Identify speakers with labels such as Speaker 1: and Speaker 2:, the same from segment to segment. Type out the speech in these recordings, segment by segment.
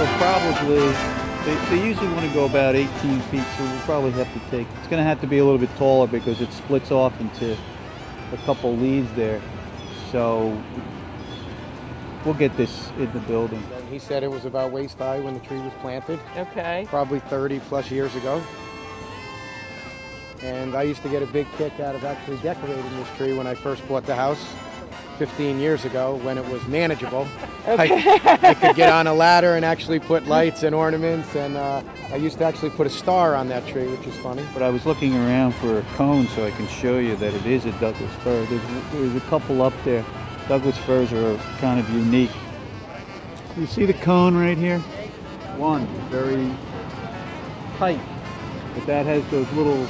Speaker 1: So probably, they, they usually want to go about 18 feet, so we'll probably have to take, it's going to have to be a little bit taller because it splits off into a couple leads there. So we'll get this in the building.
Speaker 2: He said it was about waist high when the tree was planted,
Speaker 3: Okay.
Speaker 2: probably 30 plus years ago. And I used to get a big kick out of actually decorating this tree when I first bought the house 15 years ago when it was manageable. I, I could get on a ladder and actually put lights and ornaments, and uh, I used to actually put a star on that tree, which is funny.
Speaker 1: But I was looking around for a cone so I can show you that it is a Douglas fir. There's, there's a couple up there. Douglas firs are kind of unique. You see the cone right here? One, very tight, but that has those little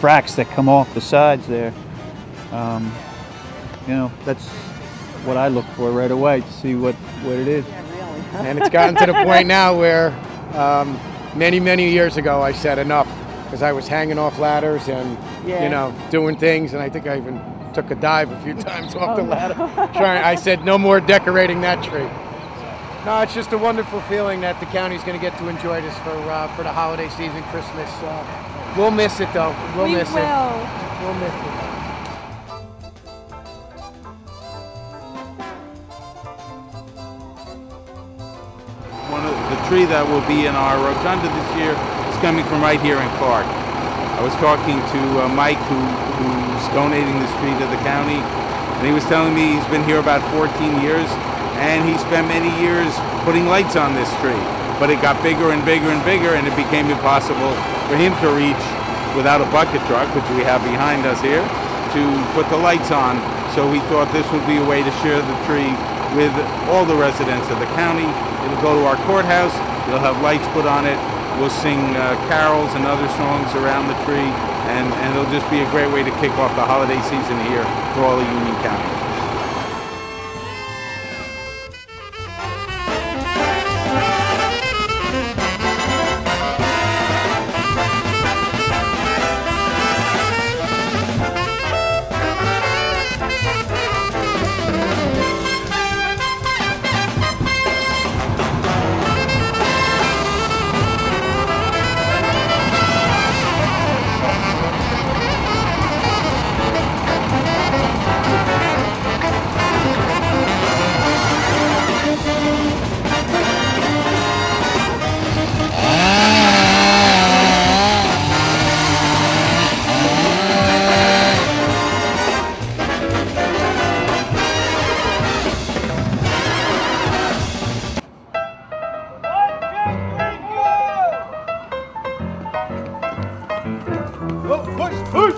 Speaker 1: bracts that come off the sides there. Um, you know, that's what I look for right away to see what, what it is.
Speaker 2: And it's gotten to the point now where um, many, many years ago I said enough because I was hanging off ladders and,
Speaker 3: Yeah.
Speaker 2: you know, doing things. And I think I even took a dive a few times off the
Speaker 3: no.
Speaker 2: ladder. Trying, I said, no more decorating that tree. No, it's just a wonderful feeling that the county's going to get to enjoy this for uh, for the holiday season, Christmas. Uh, we'll miss it though. We'll
Speaker 3: we
Speaker 2: miss
Speaker 3: will.
Speaker 2: it. We'll miss it.
Speaker 4: Tree that will be in our rotunda this year is coming from right here in Clark. I was talking to uh, Mike, who, who's donating this tree to the county, and he was telling me he's been here about 14 years, and he spent many years putting lights on this tree. But it got bigger and bigger and bigger, and it became impossible for him to reach without a bucket truck, which we have behind us here, to put the lights on. So we thought this would be a way to share the tree with all the residents of the county. It'll go to our courthouse. It'll have lights put on it. We'll sing uh, carols and other songs around the tree, and, and it'll just be a great way to kick off the holiday season here for all of Union County.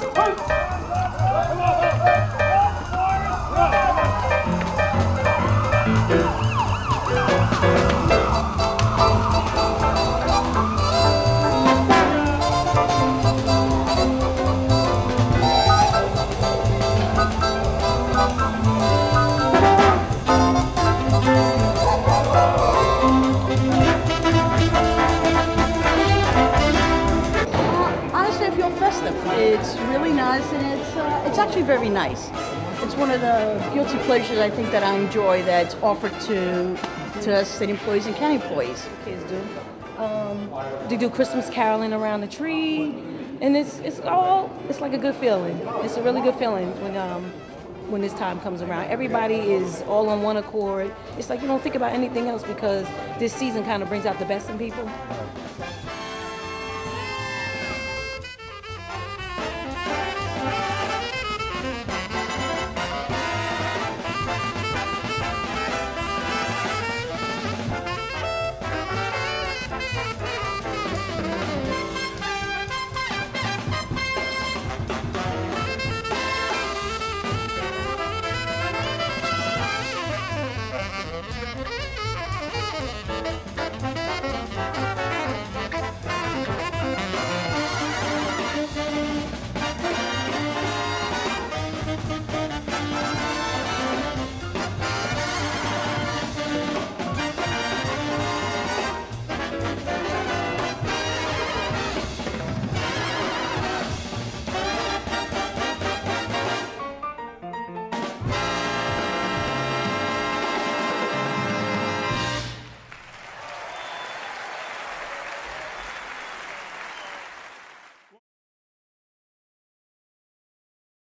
Speaker 5: Hey! Actually very nice. It's one of the guilty pleasures I think that I enjoy that's offered to to us city employees and county employees. Kids do. Um, they do Christmas caroling around the tree, and it's it's all it's like a good feeling. It's a really good feeling when um, when this time comes around. Everybody is all on one accord. It's like you don't think about anything else because this season kind of brings out the best in people.